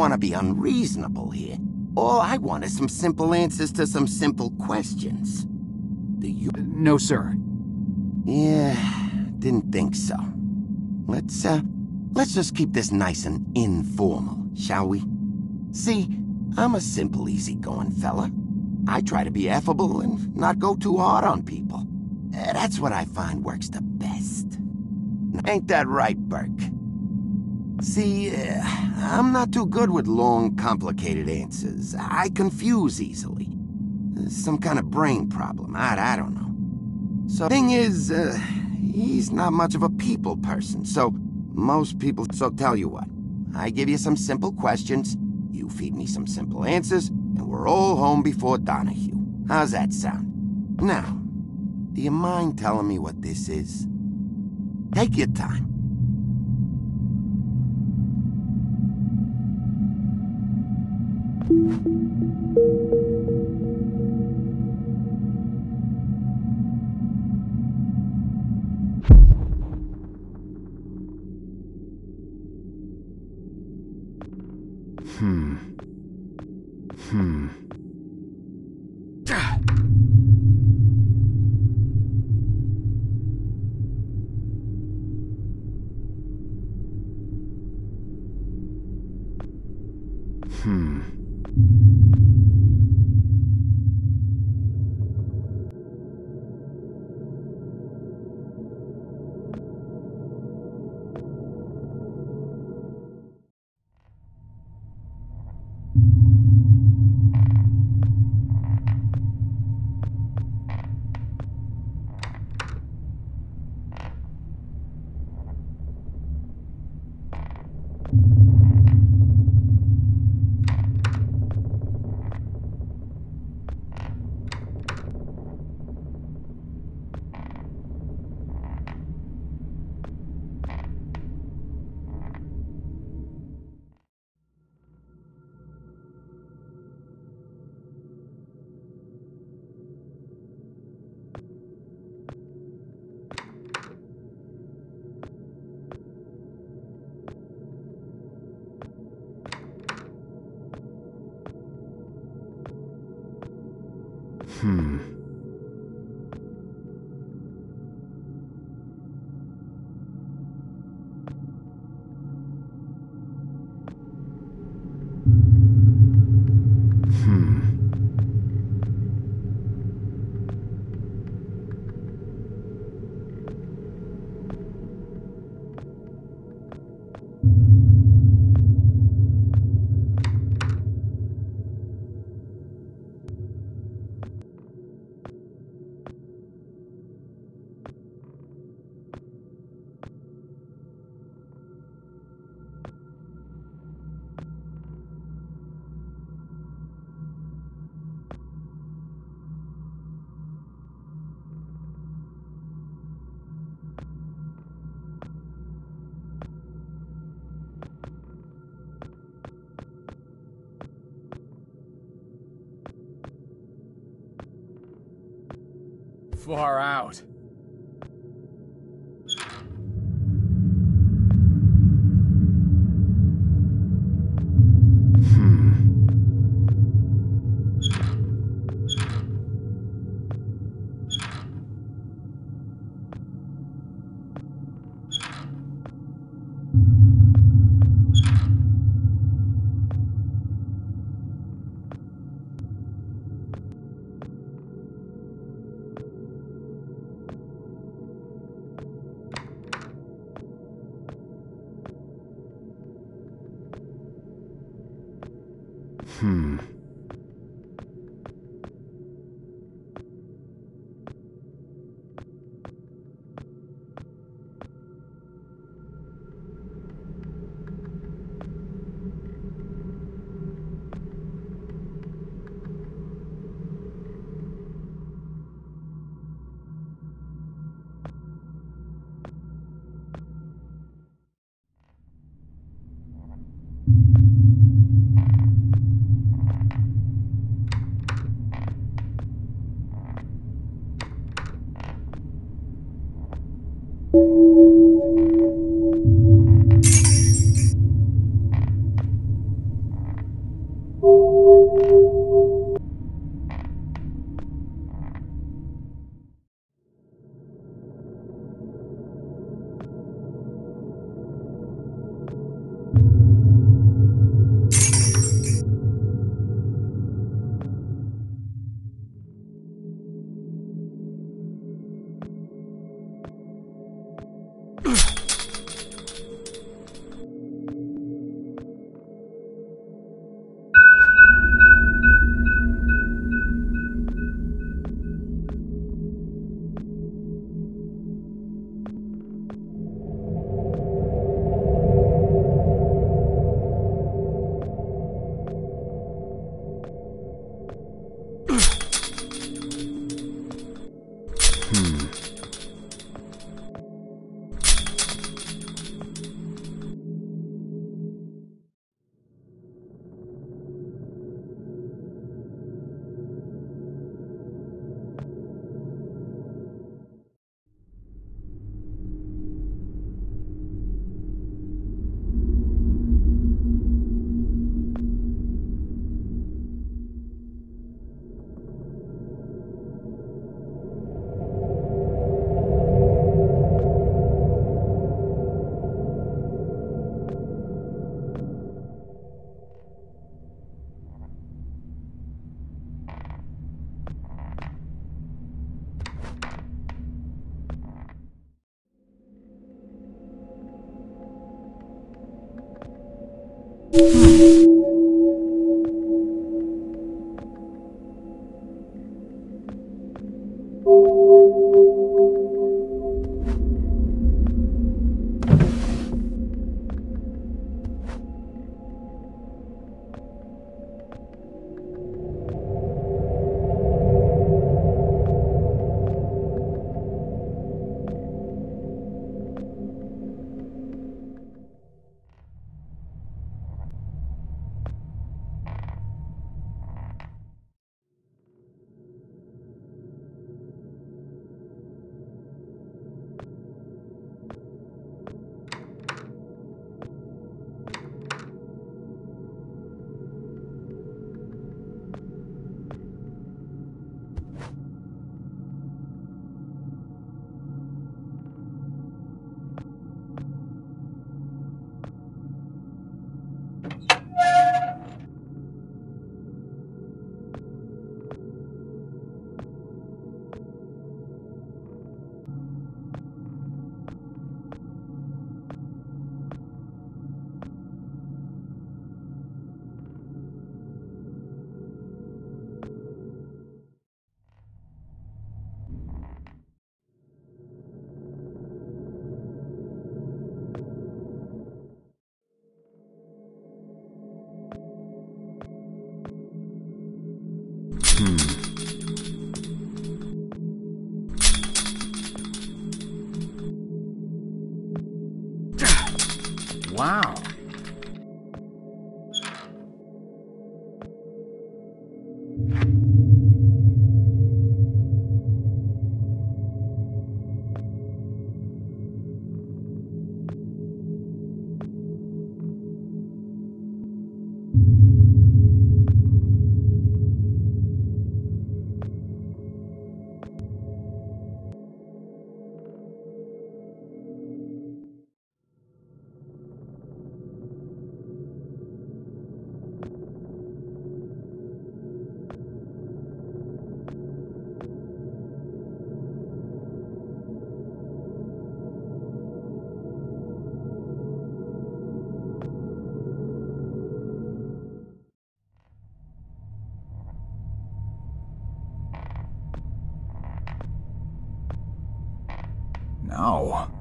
Look, I don't want to be unreasonable here. All I want is some simple answers to some simple questions. Do you... No, sir. Yeah, didn't think so. Let's, uh, let's just keep this nice and informal, shall we? See, I'm a simple, easygoing fella. I try to be affable and not go too hard on people. Uh, that's what I find works the best. Ain't that right, Burke? See, uh, I'm not too good with long, complicated answers. I confuse easily. Some kind of brain problem. I, I don't know. So, thing is, uh, he's not much of a people person, so most people... So tell you what, I give you some simple questions, you feed me some simple answers, and we're all home before Donahue. How's that sound? Now, do you mind telling me what this is? Take your time. Hmm. Hmm. Hmm. Far out. Hmm. Wow. No.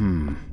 Hmm.